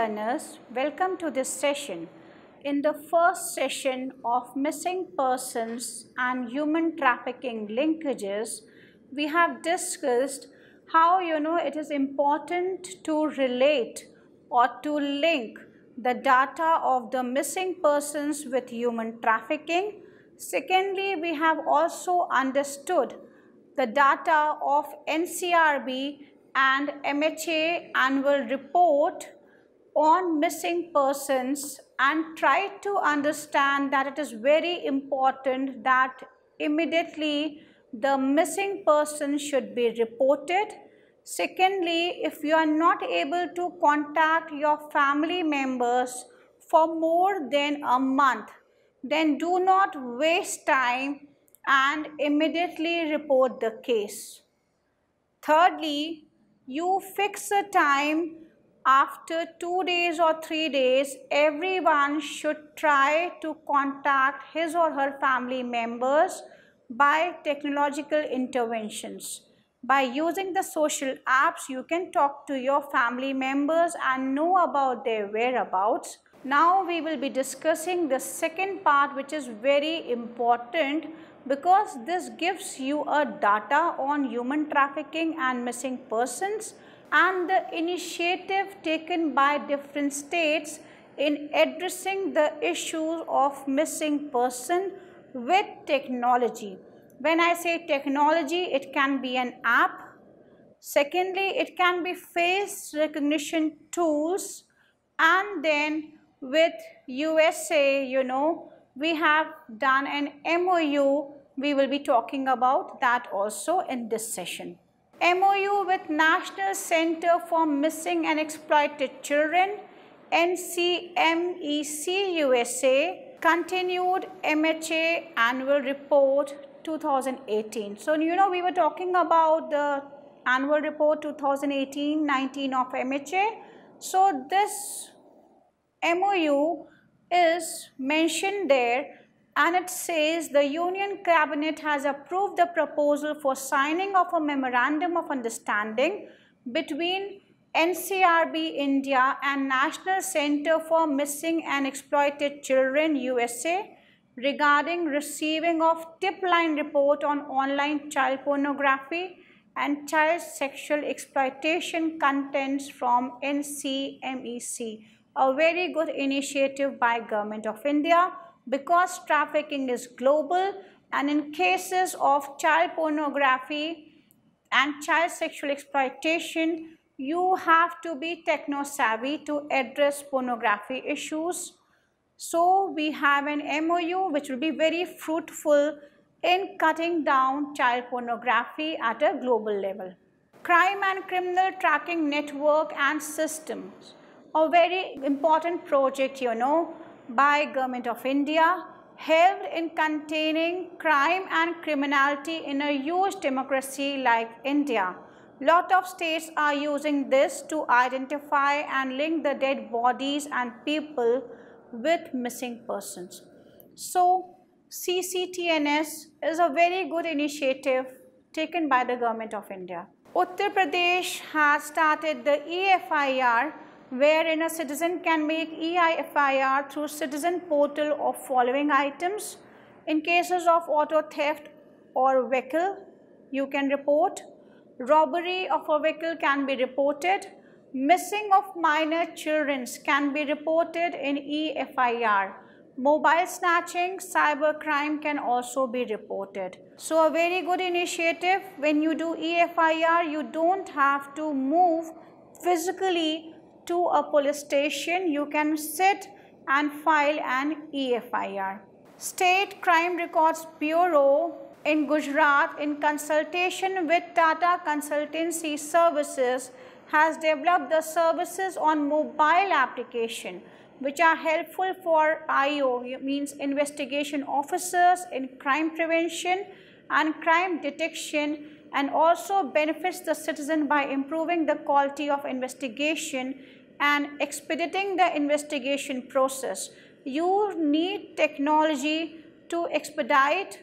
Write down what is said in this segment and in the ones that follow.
learners, welcome to this session. In the first session of missing persons and human trafficking linkages, we have discussed how you know it is important to relate or to link the data of the missing persons with human trafficking. Secondly, we have also understood the data of NCRB and MHA annual report on missing persons and try to understand that it is very important that immediately the missing person should be reported. Secondly, if you are not able to contact your family members for more than a month, then do not waste time and immediately report the case. Thirdly, you fix a time after two days or three days, everyone should try to contact his or her family members by technological interventions. By using the social apps, you can talk to your family members and know about their whereabouts. Now we will be discussing the second part which is very important because this gives you a data on human trafficking and missing persons and the initiative taken by different states in addressing the issues of missing person with technology. When I say technology, it can be an app. Secondly, it can be face recognition tools and then with USA, you know, we have done an MOU. We will be talking about that also in this session. MOU with National Center for Missing and Exploited Children, NCMEC USA, continued MHA annual report 2018. So, you know, we were talking about the annual report 2018-19 of MHA. So, this MOU is mentioned there and it says the Union Cabinet has approved the proposal for signing of a memorandum of understanding between NCRB India and National Center for Missing and Exploited Children USA regarding receiving of tip line report on online child pornography and child sexual exploitation contents from NCMEC a very good initiative by government of India because trafficking is global and in cases of child pornography and child sexual exploitation you have to be techno savvy to address pornography issues. So we have an MOU which will be very fruitful in cutting down child pornography at a global level. Crime and criminal tracking network and systems a very important project you know by government of India helped in containing crime and criminality in a huge democracy like India. Lot of states are using this to identify and link the dead bodies and people with missing persons. So CCTNS is a very good initiative taken by the government of India. Uttar Pradesh has started the EFIR wherein a citizen can make EFIR through citizen portal of following items. In cases of auto theft or vehicle, you can report. Robbery of a vehicle can be reported. Missing of minor children can be reported in EFIR. Mobile snatching, cyber crime can also be reported. So a very good initiative. When you do EFIR, you don't have to move physically to a police station, you can sit and file an EFIR. State Crime Records Bureau in Gujarat in consultation with Tata Consultancy Services has developed the services on mobile application which are helpful for IO means investigation officers in crime prevention and crime detection and also benefits the citizen by improving the quality of investigation and expediting the investigation process. You need technology to expedite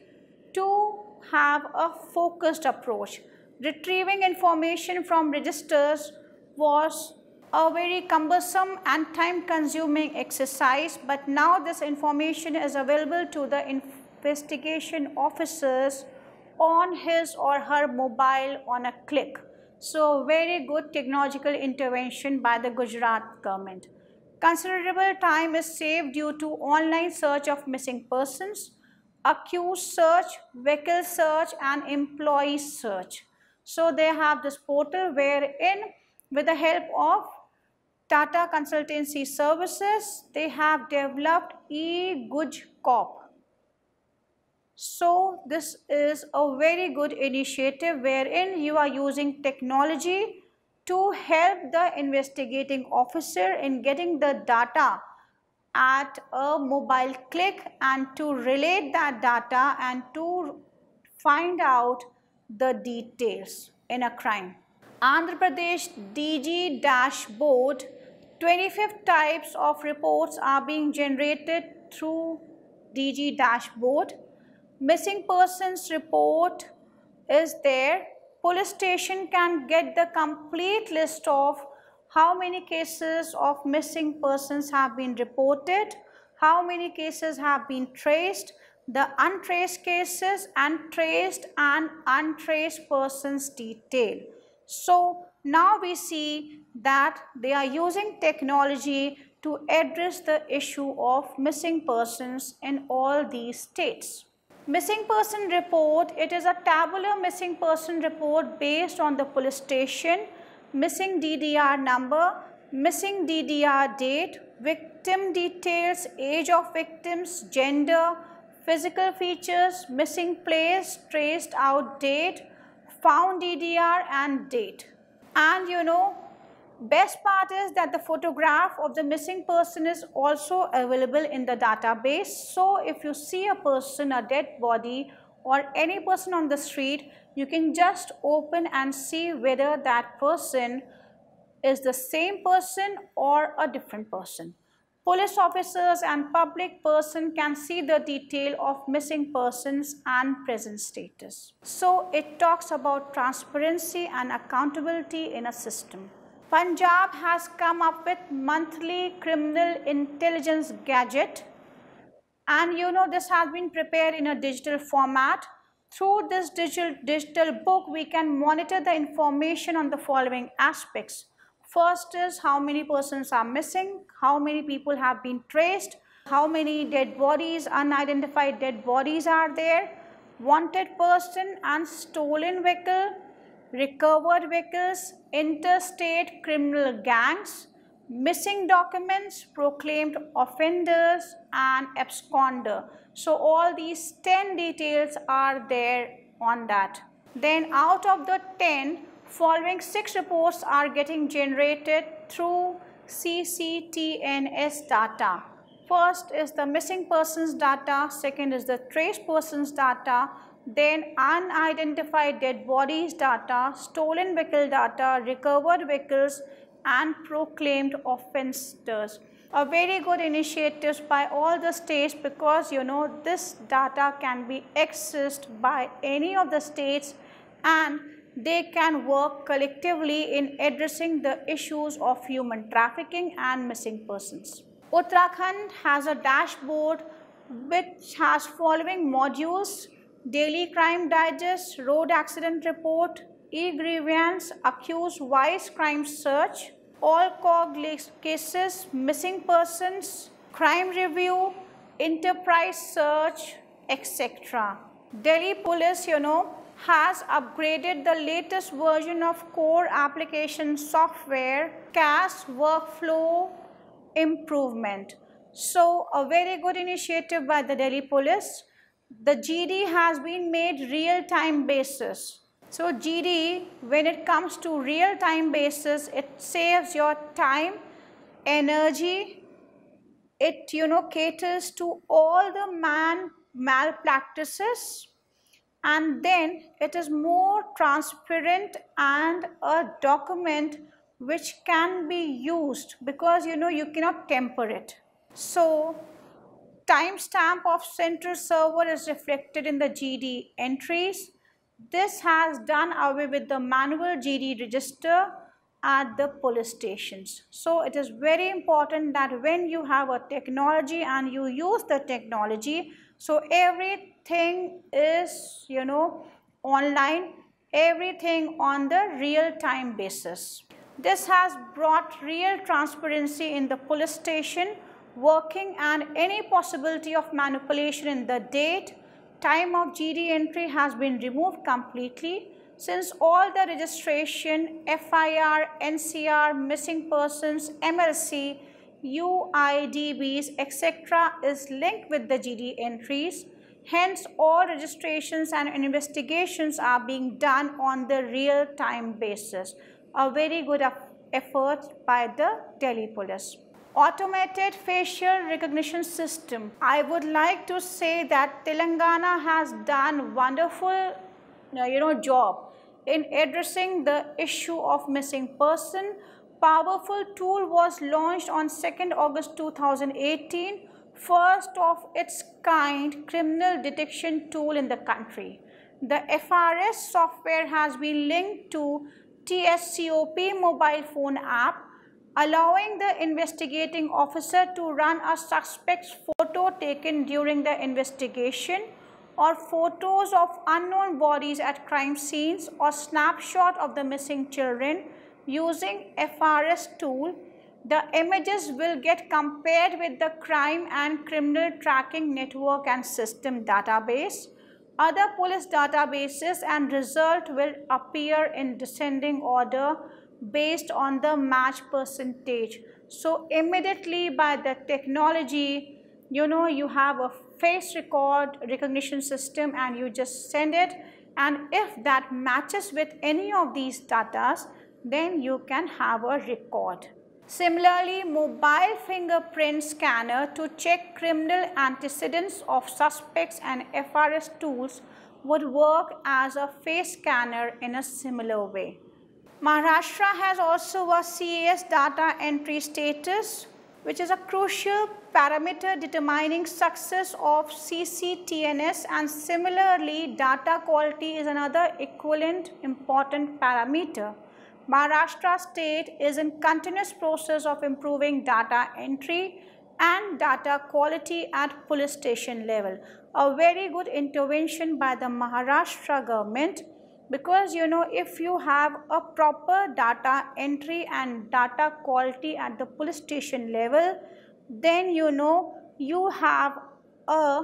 to have a focused approach. Retrieving information from registers was a very cumbersome and time consuming exercise but now this information is available to the investigation officers on his or her mobile on a click. So very good technological intervention by the Gujarat government. Considerable time is saved due to online search of missing persons, accused search, vehicle search and employee search. So they have this portal wherein with the help of Tata Consultancy Services, they have developed e-Guj Corp. So this is a very good initiative wherein you are using technology to help the investigating officer in getting the data at a mobile click and to relate that data and to find out the details in a crime. Andhra Pradesh DG dashboard 25 types of reports are being generated through DG dashboard. Missing persons report is there. Police station can get the complete list of how many cases of missing persons have been reported, how many cases have been traced, the untraced cases and traced and untraced persons detail. So now we see that they are using technology to address the issue of missing persons in all these states. Missing person report, it is a tabular missing person report based on the police station, missing DDR number, missing DDR date, victim details, age of victims, gender, physical features, missing place, traced out date, found DDR and date. And you know, best part is that the photograph of the missing person is also available in the database. So if you see a person, a dead body or any person on the street, you can just open and see whether that person is the same person or a different person. Police officers and public person can see the detail of missing persons and present status. So it talks about transparency and accountability in a system. Punjab has come up with monthly criminal intelligence gazette and you know this has been prepared in a digital format. Through this digital, digital book we can monitor the information on the following aspects First is how many persons are missing, how many people have been traced, how many dead bodies, unidentified dead bodies are there, wanted person and stolen vehicle, recovered vehicles, interstate criminal gangs, missing documents, proclaimed offenders and absconder. So all these 10 details are there on that. Then out of the 10, Following six reports are getting generated through CCTNS data. First is the missing persons data, second is the trace persons data, then unidentified dead bodies data, stolen vehicle data, recovered vehicles and proclaimed offenders. A very good initiative by all the states because you know this data can be accessed by any of the states and they can work collectively in addressing the issues of human trafficking and missing persons. Uttarakhand has a dashboard which has following modules, daily crime digest, road accident report, e-grievance, accused vice crime search, all COG cases, missing persons, crime review, enterprise search, etc. Delhi police, you know, has upgraded the latest version of core application software CAS workflow improvement. So a very good initiative by the Delhi police. The GD has been made real-time basis. So GD, when it comes to real-time basis, it saves your time, energy, it you know caters to all the man malpractices and then it is more transparent and a document which can be used because you know you cannot temper it. So timestamp of central server is reflected in the GD entries. This has done away with the manual GD register. at the police stations. So it is very important that when you have a technology and you use the technology, so everything is, you know, online, everything on the real time basis. This has brought real transparency in the police station working and any possibility of manipulation in the date, time of GD entry has been removed completely since all the registration, FIR, NCR, missing persons, MLC, UIDBs, etc. is linked with the GD entries. Hence, all registrations and investigations are being done on the real-time basis. A very good effort by the Delhi police. Automated facial recognition system. I would like to say that Telangana has done wonderful uh, you know, job in addressing the issue of missing person. Powerful tool was launched on 2nd August 2018, first of its kind criminal detection tool in the country. The FRS software has been linked to TSCOP mobile phone app, allowing the investigating officer to run a suspect's photo taken during the investigation or photos of unknown bodies at crime scenes or snapshot of the missing children using FRS tool, the images will get compared with the crime and criminal tracking network and system database, other police databases and result will appear in descending order based on the match percentage. So immediately by the technology, you know, you have a face record recognition system and you just send it and if that matches with any of these datas then you can have a record. Similarly, mobile fingerprint scanner to check criminal antecedents of suspects and FRS tools would work as a face scanner in a similar way. Maharashtra has also a CAS data entry status which is a crucial parameter determining success of CCTNS and similarly data quality is another equivalent important parameter. Maharashtra state is in continuous process of improving data entry and data quality at police station level. A very good intervention by the Maharashtra government because you know if you have a proper data entry and data quality at the police station level then you know you have a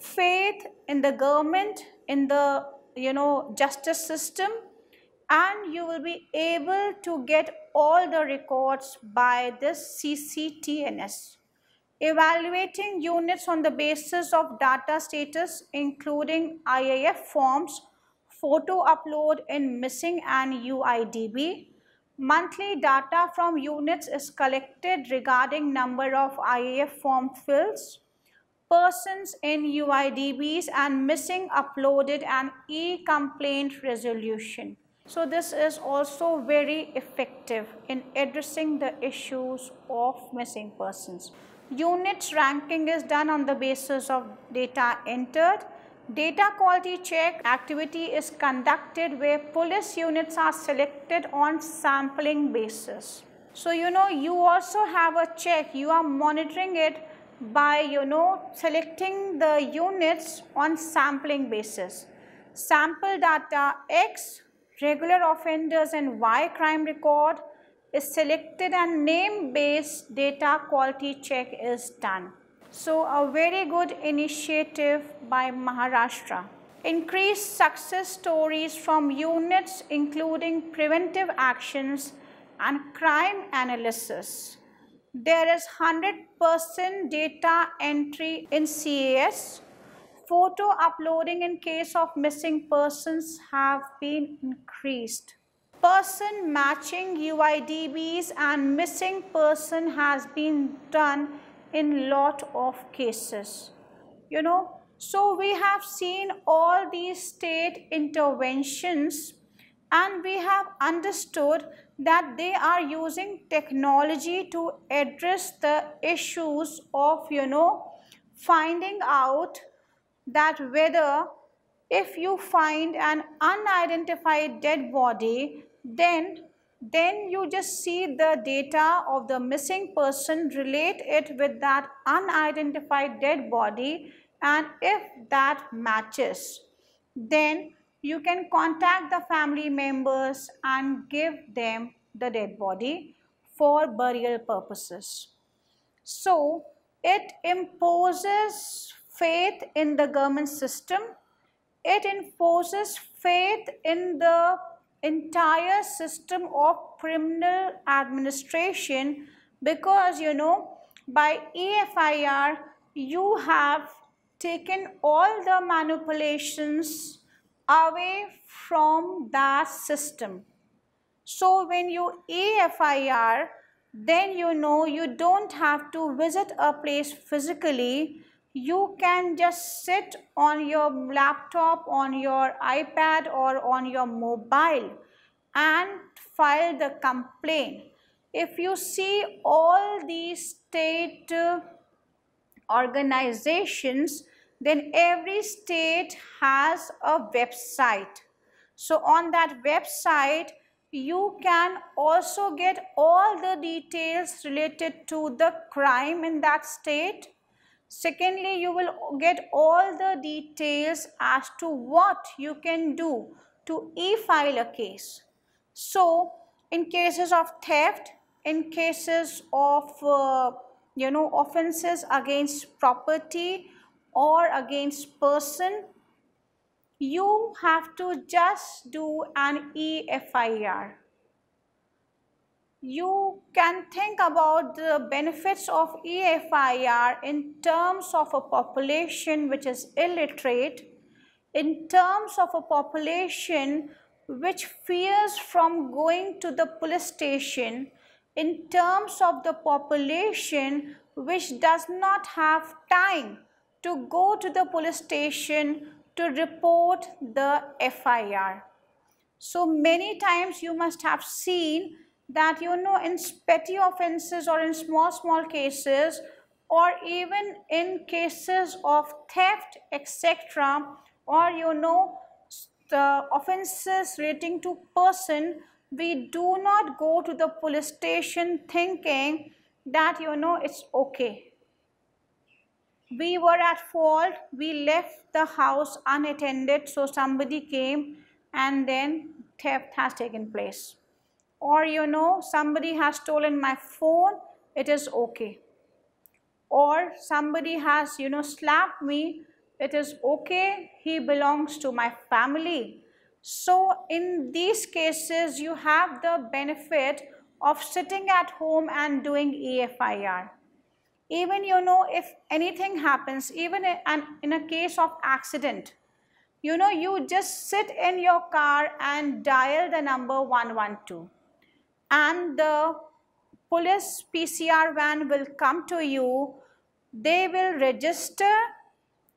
faith in the government in the you know justice system and you will be able to get all the records by this CCTNS. Evaluating units on the basis of data status including IAF forms photo upload in missing and UIDB. Monthly data from units is collected regarding number of IAF form fills, persons in UIDBs and missing uploaded and e-complaint resolution. So this is also very effective in addressing the issues of missing persons. Units ranking is done on the basis of data entered Data quality check activity is conducted where police units are selected on sampling basis. So, you know, you also have a check, you are monitoring it by, you know, selecting the units on sampling basis. Sample data X, regular offenders and Y crime record is selected and name based data quality check is done. So a very good initiative by Maharashtra. Increased success stories from units including preventive actions and crime analysis. There is 100% data entry in CAS. Photo uploading in case of missing persons have been increased. Person matching UIDBs and missing person has been done in lot of cases. You know so we have seen all these state interventions and we have understood that they are using technology to address the issues of you know finding out that whether if you find an unidentified dead body then then you just see the data of the missing person, relate it with that unidentified dead body and if that matches, then you can contact the family members and give them the dead body for burial purposes. So, it imposes faith in the government system. It imposes faith in the entire system of criminal administration because you know by EFIR you have taken all the manipulations away from that system. So when you EFIR then you know you don't have to visit a place physically you can just sit on your laptop on your ipad or on your mobile and file the complaint if you see all these state uh, organizations then every state has a website so on that website you can also get all the details related to the crime in that state. Secondly, you will get all the details as to what you can do to e-file a case. So, in cases of theft, in cases of, uh, you know, offenses against property or against person, you have to just do an EFIR. You can think about the benefits of EFIR in terms of a population which is illiterate, in terms of a population which fears from going to the police station, in terms of the population which does not have time to go to the police station to report the FIR. So many times you must have seen that you know in petty offenses or in small small cases or even in cases of theft etc or you know the offenses relating to person we do not go to the police station thinking that you know it's okay. We were at fault. We left the house unattended so somebody came and then theft has taken place or you know somebody has stolen my phone it is okay. Or somebody has you know slapped me it is okay he belongs to my family. So in these cases you have the benefit of sitting at home and doing EFIR even you know if anything happens even in, in a case of accident you know you just sit in your car and dial the number 112 and the police PCR van will come to you they will register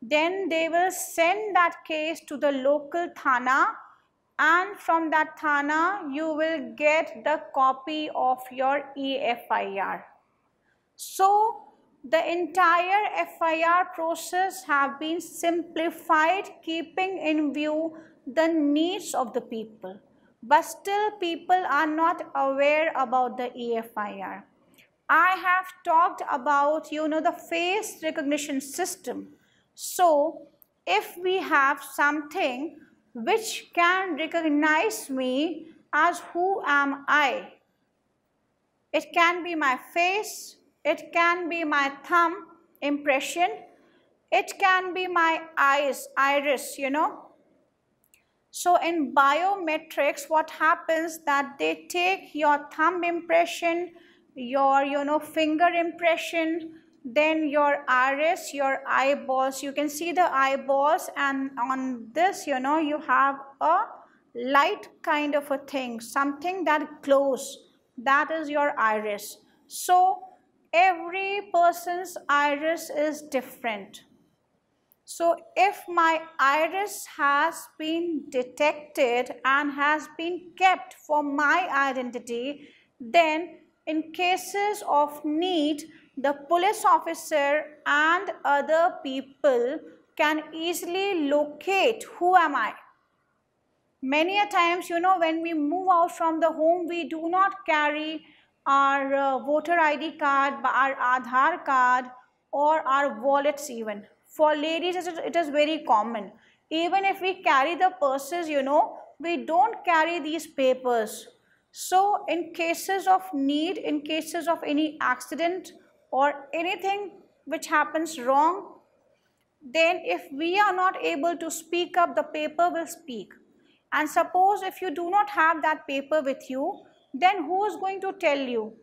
then they will send that case to the local thana and from that thana you will get the copy of your EFIR so the entire FIR process have been simplified keeping in view the needs of the people. But still people are not aware about the EFIR. I have talked about, you know, the face recognition system. So, if we have something which can recognize me as who am I, it can be my face, it can be my thumb impression. It can be my eyes, iris, you know. So in biometrics, what happens that they take your thumb impression, your, you know, finger impression, then your iris, your eyeballs. You can see the eyeballs and on this, you know, you have a light kind of a thing, something that glows. That is your iris. So every person's iris is different. So if my iris has been detected and has been kept for my identity, then in cases of need, the police officer and other people can easily locate who am I. Many a times, you know, when we move out from the home, we do not carry our uh, voter ID card, our Aadhaar card or our wallets even. For ladies, it is very common. Even if we carry the purses, you know, we don't carry these papers. So in cases of need, in cases of any accident or anything which happens wrong, then if we are not able to speak up, the paper will speak. And suppose if you do not have that paper with you, then who is going to tell you?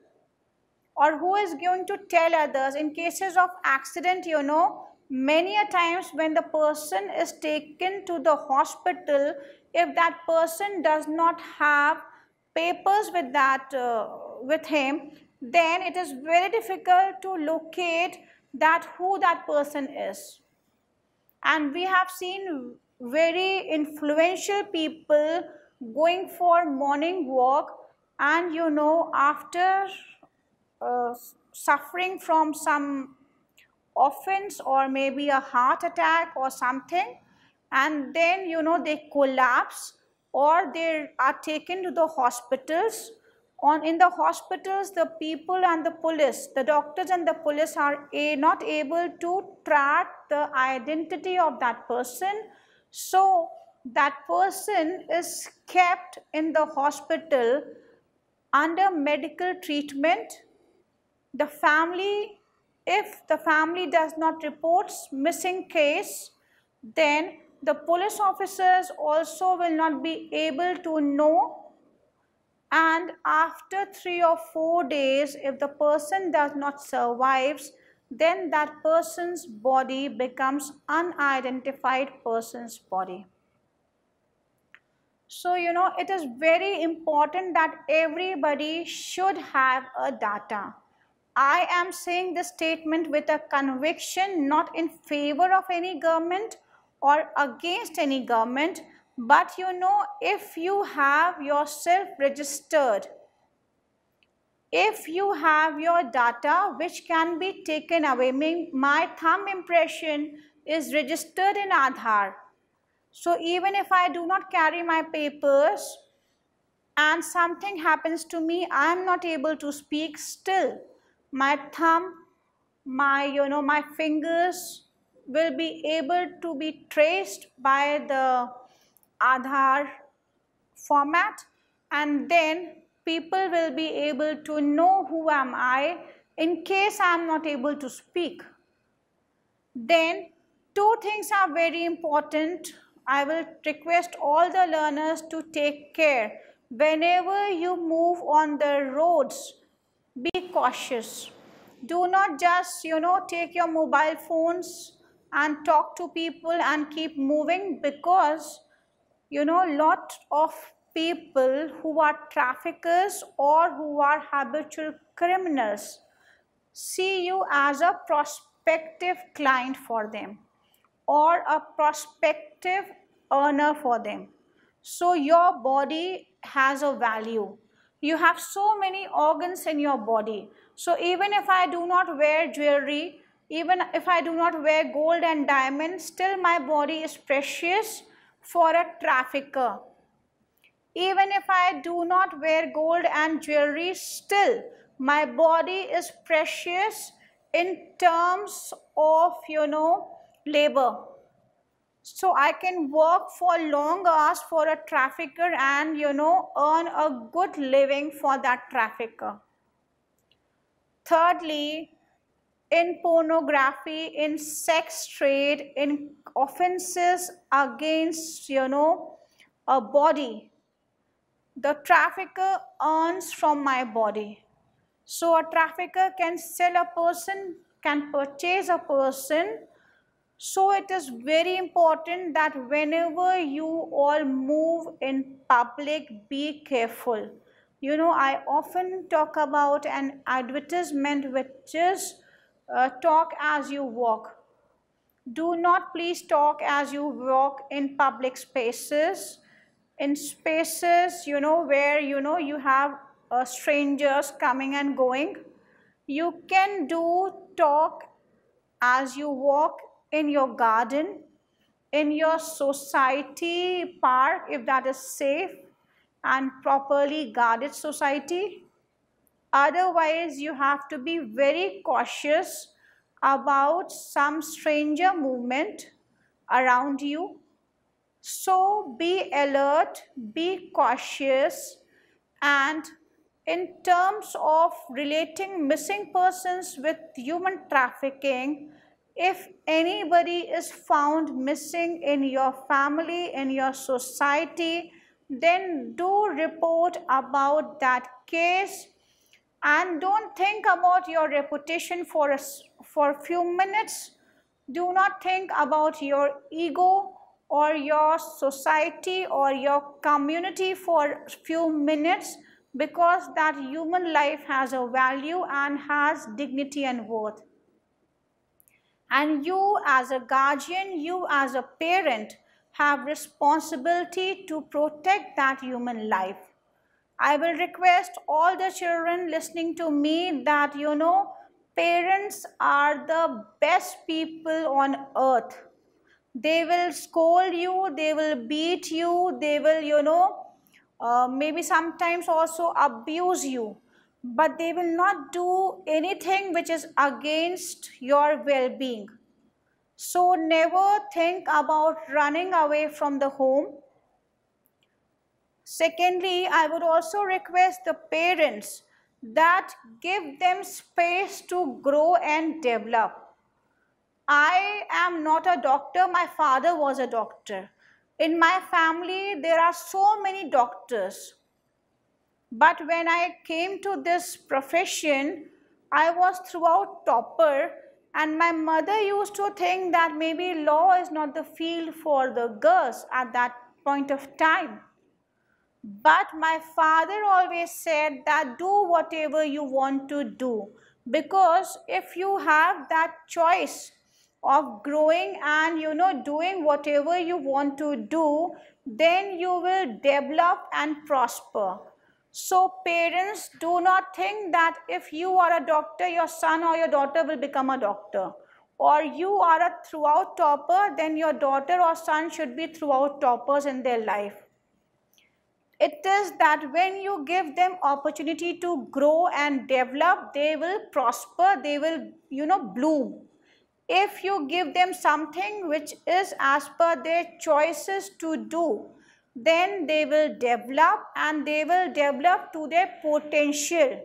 Or who is going to tell others? In cases of accident, you know, many a times when the person is taken to the hospital, if that person does not have papers with that, uh, with him, then it is very difficult to locate that who that person is. And we have seen very influential people going for morning walk and you know after uh, suffering from some offense or maybe a heart attack or something and then you know they collapse or they are taken to the hospitals on in the hospitals the people and the police the doctors and the police are a, not able to track the identity of that person so that person is kept in the hospital under medical treatment. The family, if the family does not report missing case, then the police officers also will not be able to know and after three or four days if the person does not survives then that person's body becomes unidentified person's body. So, you know, it is very important that everybody should have a data. I am saying this statement with a conviction not in favor of any government or against any government, but you know, if you have yourself registered if you have your data which can be taken away, my thumb impression is registered in Aadhaar. So even if I do not carry my papers and something happens to me, I am not able to speak still. My thumb, my, you know, my fingers will be able to be traced by the Aadhaar format and then people will be able to know who am I in case I am not able to speak. Then two things are very important. I will request all the learners to take care. Whenever you move on the roads, be cautious. Do not just, you know, take your mobile phones and talk to people and keep moving because, you know, lot of people who are traffickers or who are habitual criminals see you as a prospective client for them or a prospective earner for them. So your body has a value. You have so many organs in your body. So even if I do not wear jewelry, even if I do not wear gold and diamonds, still my body is precious for a trafficker even if I do not wear gold and jewelry, still my body is precious in terms of, you know, labor. So I can work for long hours for a trafficker and, you know, earn a good living for that trafficker. Thirdly, in pornography, in sex trade, in offenses against, you know, a body, the trafficker earns from my body. So a trafficker can sell a person, can purchase a person. So it is very important that whenever you all move in public, be careful. You know, I often talk about an advertisement which is uh, talk as you walk. Do not please talk as you walk in public spaces in spaces, you know, where, you know, you have uh, strangers coming and going. You can do talk as you walk in your garden. in your society park if that is safe and properly guarded society. Otherwise, you have to be very cautious about some stranger movement around you. So be alert, be cautious and in terms of relating missing persons with human trafficking, if anybody is found missing in your family, in your society, then do report about that case and don't think about your reputation for a, for a few minutes. Do not think about your ego or your society or your community for a few minutes because that human life has a value and has dignity and worth. And you as a guardian, you as a parent have responsibility to protect that human life. I will request all the children listening to me that you know parents are the best people on earth. They will scold you, they will beat you, they will you know uh, maybe sometimes also abuse you but they will not do anything which is against your well-being. So never think about running away from the home Secondly, I would also request the parents that give them space to grow and develop. I am not a doctor, my father was a doctor. In my family, there are so many doctors. But when I came to this profession, I was throughout topper and my mother used to think that maybe law is not the field for the girls at that point of time. But my father always said that do whatever you want to do because if you have that choice of growing and you know doing whatever you want to do then you will develop and prosper. So parents do not think that if you are a doctor your son or your daughter will become a doctor. Or you are a throughout topper then your daughter or son should be throughout toppers in their life. It is that when you give them opportunity to grow and develop they will prosper they will you know bloom. If you give them something which is as per their choices to do then they will develop and they will develop to their potential.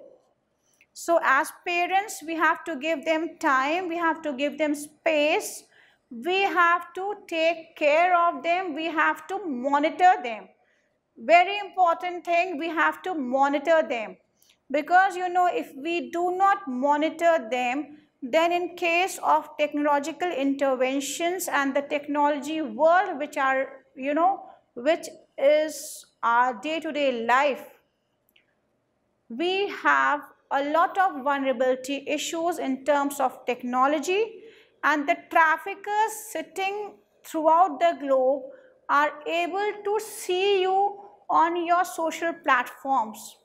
So as parents we have to give them time we have to give them space we have to take care of them we have to monitor them. Very important thing we have to monitor them. Because you know if we do not monitor them then in case of technological interventions and the technology world which are you know which is our day-to-day -day life we have a lot of vulnerability issues in terms of technology and the traffickers sitting throughout the globe are able to see you on your social platforms.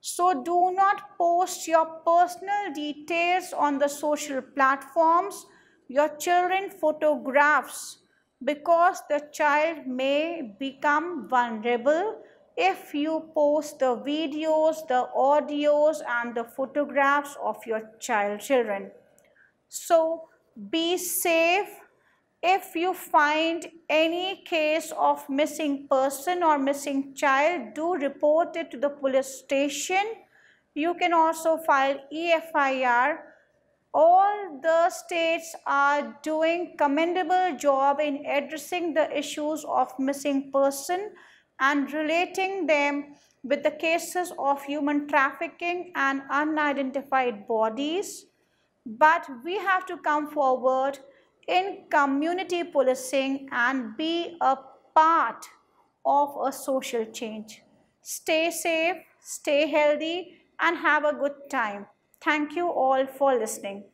So do not post your personal details on the social platforms, your children photographs because the child may become vulnerable if you post the videos, the audios and the photographs of your child children. So be safe if you find any case of missing person or missing child, do report it to the police station. You can also file EFIR. All the states are doing commendable job in addressing the issues of missing person and relating them with the cases of human trafficking and unidentified bodies. But we have to come forward in community policing and be a part of a social change. Stay safe, stay healthy and have a good time. Thank you all for listening.